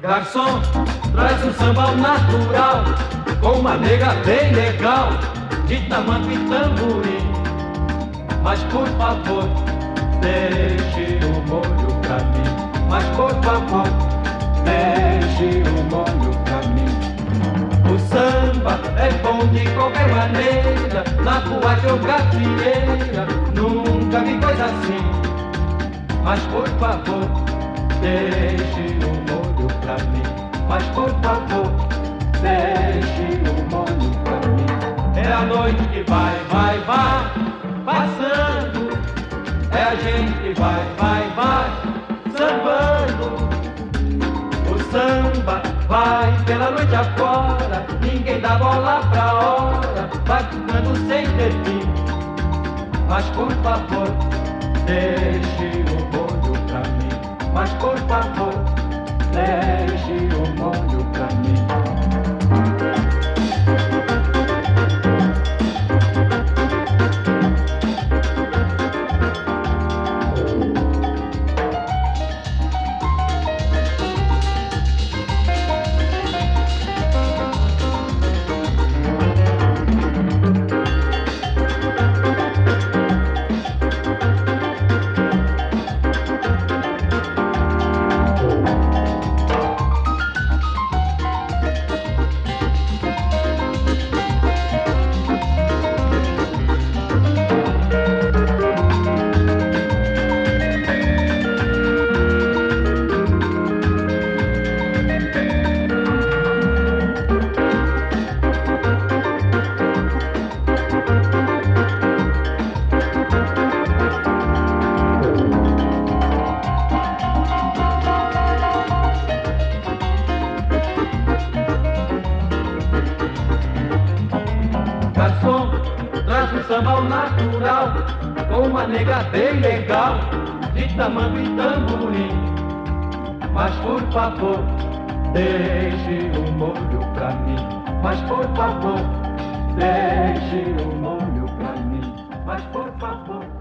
Garçom, traz um samba natural, com uma nega bem legal, de tamanho e tamborim. Mas por favor, deixe o molho pra mim. Mas por favor, deixe o molho samba é bom de qualquer maneira, na boate ou gafieira, nunca vi coisa assim. Mas por favor, deixe o molho pra mim. Mas por favor, deixe o molho pra mim. É a noite que vai, vai, vai, ninguém dá bola pra hora, vai ficando sem ter fim. Mas por favor, deixe o molho pra mim. Mas por favor, samba ao natural, com uma nega bem legal, de tamanho e tamborim. Mas por favor, deixe o molho pra mim. Mas por favor, deixe o molho pra mim. Mas por favor.